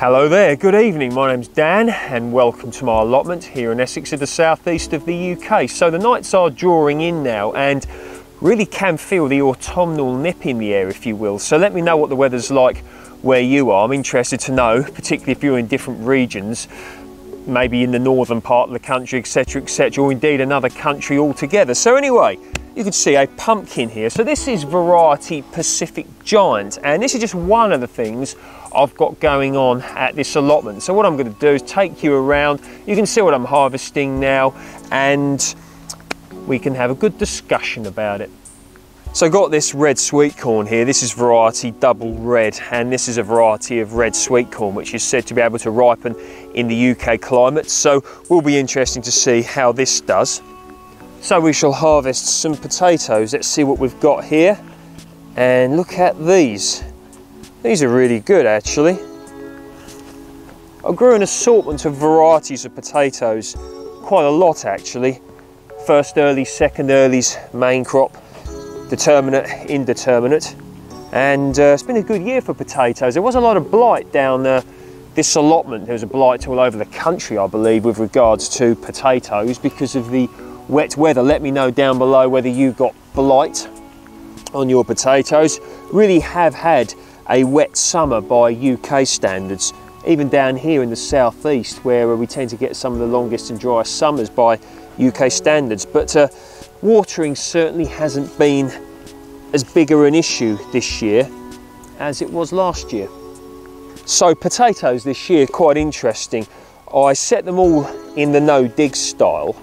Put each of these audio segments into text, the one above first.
Hello there, good evening. My name's Dan and welcome to my allotment here in Essex at the southeast of the UK. So the nights are drawing in now and really can feel the autumnal nip in the air, if you will. So let me know what the weather's like where you are. I'm interested to know, particularly if you're in different regions, maybe in the northern part of the country, etc., etc., or indeed another country altogether. So anyway, you can see a pumpkin here. So this is variety Pacific Giant, and this is just one of the things I've got going on at this allotment. So what I'm going to do is take you around. You can see what I'm harvesting now, and we can have a good discussion about it. So got this red sweet corn here. This is variety double red, and this is a variety of red sweet corn, which is said to be able to ripen in the UK climate. So will be interesting to see how this does. So we shall harvest some potatoes. Let's see what we've got here. And look at these. These are really good actually. I grew an assortment of varieties of potatoes, quite a lot actually. First early, second early's main crop, determinate, indeterminate. And uh, it's been a good year for potatoes. There was a lot of blight down uh, this allotment. There was a blight all over the country, I believe, with regards to potatoes because of the wet weather. Let me know down below whether you got blight on your potatoes. Really have had a wet summer by UK standards. Even down here in the southeast where we tend to get some of the longest and driest summers by UK standards. But uh, watering certainly hasn't been as bigger an issue this year as it was last year. So potatoes this year, quite interesting. I set them all in the no dig style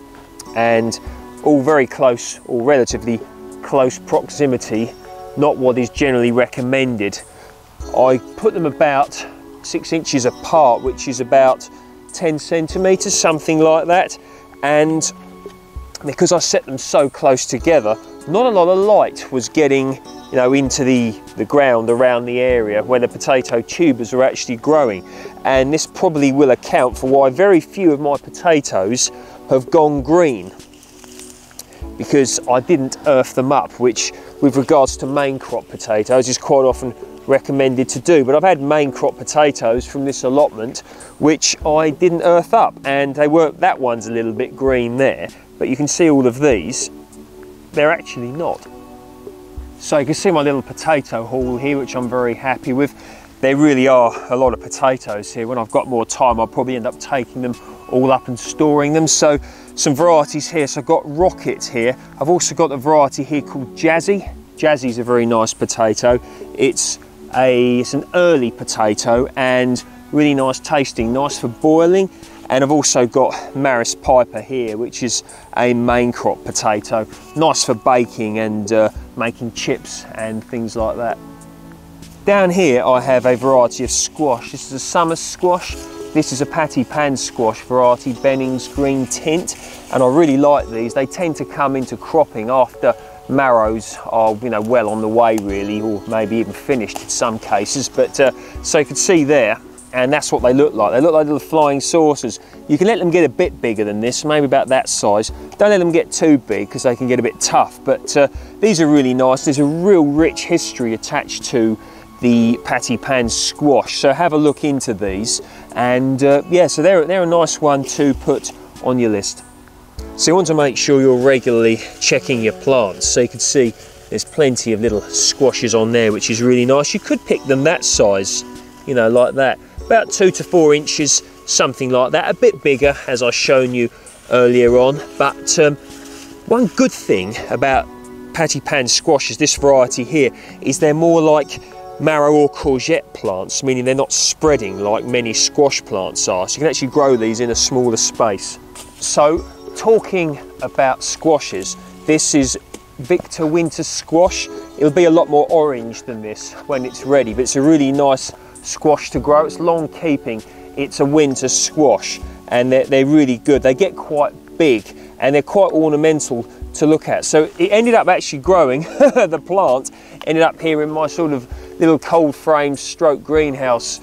and all very close or relatively close proximity, not what is generally recommended. I put them about six inches apart, which is about 10 centimeters, something like that. And because I set them so close together, not a lot of light was getting you know, into the, the ground around the area where the potato tubers are actually growing. And this probably will account for why very few of my potatoes have gone green because I didn't earth them up, which with regards to main crop potatoes is quite often recommended to do. But I've had main crop potatoes from this allotment, which I didn't earth up and they were, that one's a little bit green there, but you can see all of these, they're actually not. So you can see my little potato haul here, which I'm very happy with. There really are a lot of potatoes here. When I've got more time, I'll probably end up taking them all up and storing them. So some varieties here. So I've got Rocket here. I've also got a variety here called Jazzy. Jazzy's a very nice potato. It's a it's an early potato and really nice tasting, nice for boiling. And I've also got Maris Piper here, which is a main crop potato. Nice for baking and uh, making chips and things like that. Down here I have a variety of squash. This is a summer squash this is a patty pan squash variety Bennings green tint and I really like these. They tend to come into cropping after marrows are you know well on the way really or maybe even finished in some cases but uh, so you can see there and that's what they look like. They look like little flying saucers. You can let them get a bit bigger than this, maybe about that size. Don't let them get too big because they can get a bit tough, but uh, these are really nice. There's a real rich history attached to the patty pan squash. So have a look into these. And uh, yeah, so they're, they're a nice one to put on your list. So you want to make sure you're regularly checking your plants. So you can see there's plenty of little squashes on there, which is really nice. You could pick them that size, you know, like that. About two to four inches, something like that. A bit bigger, as I've shown you earlier on. But um, one good thing about patty pan squashes, this variety here, is they're more like marrow or courgette plants, meaning they're not spreading like many squash plants are. So you can actually grow these in a smaller space. So talking about squashes, this is Victor Winter Squash. It'll be a lot more orange than this when it's ready, but it's a really nice squash to grow. It's long keeping. It's a winter squash and they're, they're really good. They get quite big and they're quite ornamental to look at. So it ended up actually growing, the plant ended up here in my sort of little cold frame stroke greenhouse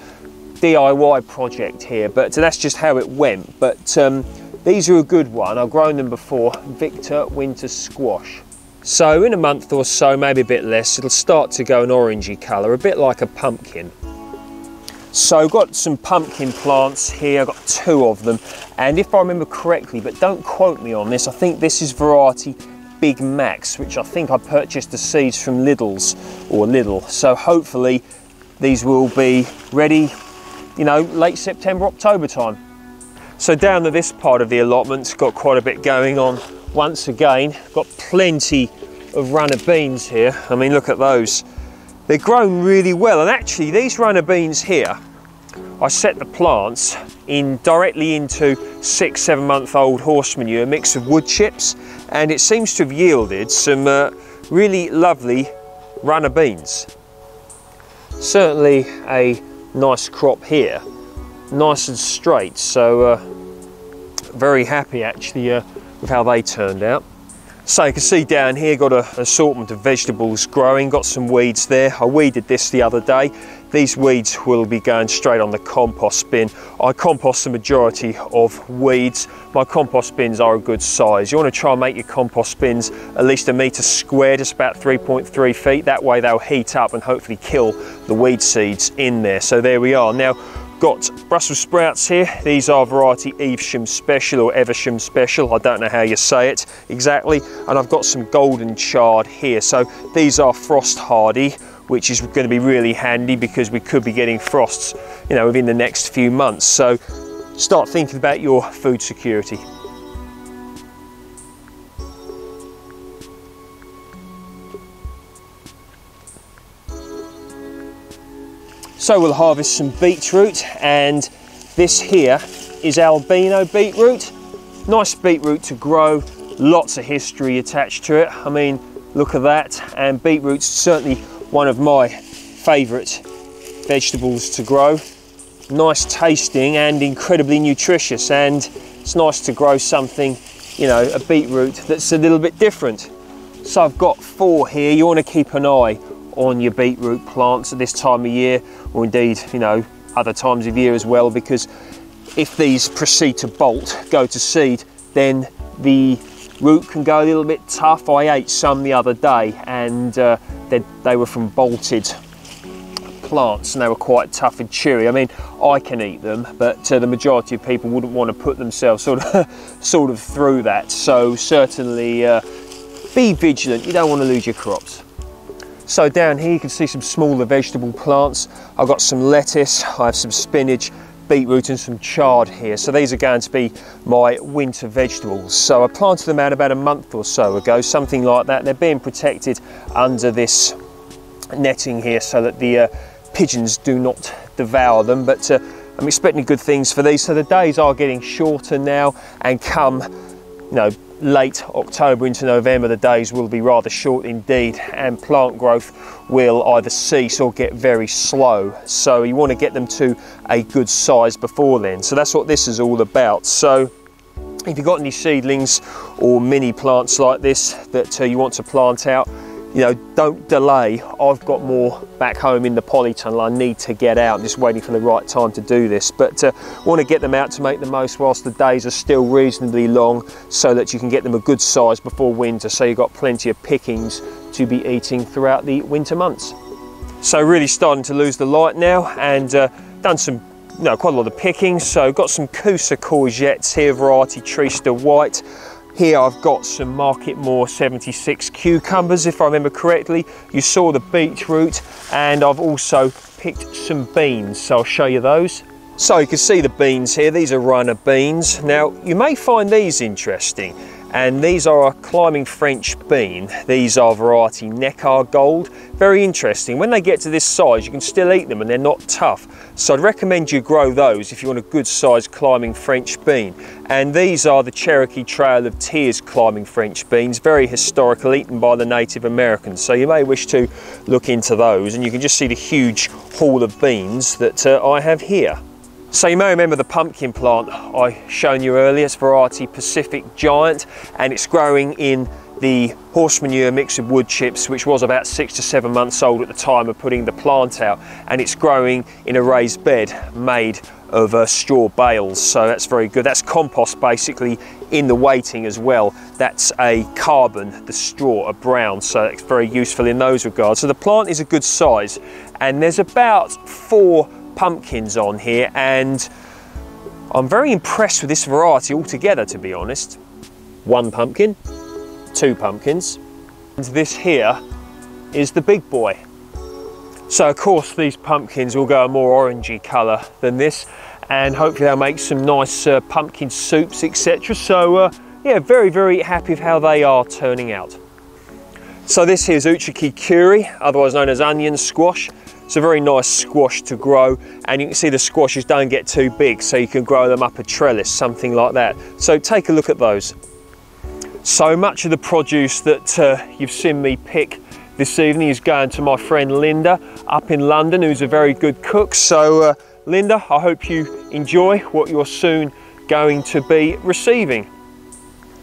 DIY project here, but that's just how it went. But um, these are a good one. I've grown them before, Victor Winter Squash. So in a month or so, maybe a bit less, it'll start to go an orangey colour, a bit like a pumpkin. So got some pumpkin plants here, I've got two of them. And if I remember correctly, but don't quote me on this, I think this is variety Big Max, which I think I purchased the seeds from Lidl's or Lidl. So hopefully these will be ready, you know, late September, October time. So down to this part of the allotment's got quite a bit going on once again. Got plenty of runner beans here. I mean, look at those. They're grown really well. And actually these runner beans here, I set the plants in directly into six, seven month old horse manure, mix of wood chips, and it seems to have yielded some uh, really lovely runner beans. Certainly a nice crop here, nice and straight, so uh, very happy actually uh, with how they turned out. So you can see down here, got an assortment of vegetables growing, got some weeds there. I weeded this the other day. These weeds will be going straight on the compost bin. I compost the majority of weeds. My compost bins are a good size. You want to try and make your compost bins at least a metre square, just about 3.3 feet. That way they'll heat up and hopefully kill the weed seeds in there. So there we are. Now, got Brussels sprouts here. These are variety Evesham Special or Eversham Special. I don't know how you say it exactly. And I've got some golden chard here. So these are frost hardy, which is going to be really handy because we could be getting frosts, you know, within the next few months. So start thinking about your food security. So we'll harvest some beetroot and this here is albino beetroot. Nice beetroot to grow, lots of history attached to it. I mean, look at that. And beetroot's certainly one of my favourite vegetables to grow. Nice tasting and incredibly nutritious. And it's nice to grow something, you know, a beetroot that's a little bit different. So I've got four here. You want to keep an eye on your beetroot plants at this time of year, or indeed, you know, other times of year as well, because if these proceed to bolt, go to seed, then the root can go a little bit tough. I ate some the other day and uh, they, they were from bolted plants and they were quite tough and chewy. I mean, I can eat them, but uh, the majority of people wouldn't want to put themselves sort of, sort of through that. So certainly uh, be vigilant. You don't want to lose your crops. So down here you can see some smaller vegetable plants. I've got some lettuce, I have some spinach, beetroot and some chard here. So these are going to be my winter vegetables. So I planted them out about a month or so ago, something like that. They're being protected under this netting here so that the uh, pigeons do not devour them. But uh, I'm expecting good things for these. So the days are getting shorter now and come, you know, late October into November, the days will be rather short indeed, and plant growth will either cease or get very slow. So you want to get them to a good size before then. So that's what this is all about. So if you've got any seedlings or mini plants like this that uh, you want to plant out, you know, don't delay. I've got more back home in the polytunnel. I need to get out. I'm just waiting for the right time to do this. But uh, want to get them out to make the most whilst the days are still reasonably long so that you can get them a good size before winter so you've got plenty of pickings to be eating throughout the winter months. So really starting to lose the light now and uh, done some you know, quite a lot of pickings. So got some Kousa courgettes here, variety Trista White. Here I've got some Marketmore 76 cucumbers, if I remember correctly. You saw the beetroot, and I've also picked some beans, so I'll show you those. So you can see the beans here, these are runner beans. Now, you may find these interesting and these are a climbing French bean. These are variety Neckar Gold. Very interesting. When they get to this size, you can still eat them and they're not tough. So I'd recommend you grow those if you want a good sized climbing French bean. And these are the Cherokee Trail of Tears climbing French beans, very historical, eaten by the Native Americans. So you may wish to look into those and you can just see the huge haul of beans that uh, I have here. So you may remember the pumpkin plant I shown you earlier, it's variety Pacific Giant and it's growing in the horse manure mix of wood chips which was about six to seven months old at the time of putting the plant out and it's growing in a raised bed made of uh, straw bales. So that's very good. That's compost basically in the waiting as well. That's a carbon the straw a brown so it's very useful in those regards. So the plant is a good size and there's about four pumpkins on here and I'm very impressed with this variety altogether to be honest. One pumpkin, two pumpkins, and this here is the big boy. So of course these pumpkins will go a more orangey colour than this and hopefully they'll make some nice uh, pumpkin soups etc. So uh, yeah, very very happy with how they are turning out. So this here is Uchiki Kuri, otherwise known as onion squash. It's a very nice squash to grow and you can see the squashes don't get too big so you can grow them up a trellis, something like that. So take a look at those. So much of the produce that uh, you've seen me pick this evening is going to my friend Linda up in London, who's a very good cook. So, uh, Linda, I hope you enjoy what you're soon going to be receiving.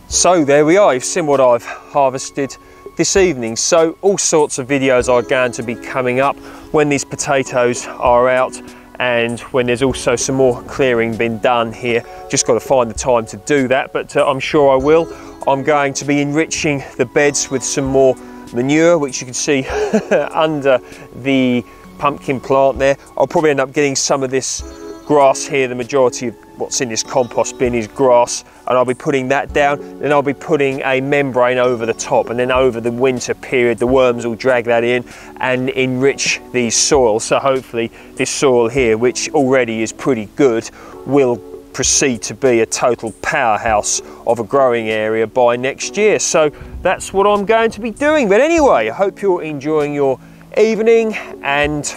So there we are, you've seen what I've harvested this evening. So all sorts of videos are going to be coming up when these potatoes are out and when there's also some more clearing been done here. Just got to find the time to do that, but uh, I'm sure I will. I'm going to be enriching the beds with some more manure, which you can see under the pumpkin plant there. I'll probably end up getting some of this grass here. The majority of what's in this compost bin is grass and I'll be putting that down. Then I'll be putting a membrane over the top and then over the winter period, the worms will drag that in and enrich these soils. So hopefully this soil here, which already is pretty good, will proceed to be a total powerhouse of a growing area by next year. So that's what I'm going to be doing. But anyway, I hope you're enjoying your evening and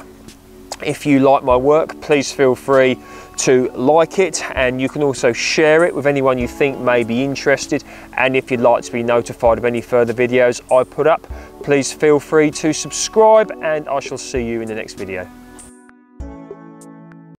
if you like my work, please feel free to like it and you can also share it with anyone you think may be interested and if you'd like to be notified of any further videos I put up please feel free to subscribe and I shall see you in the next video.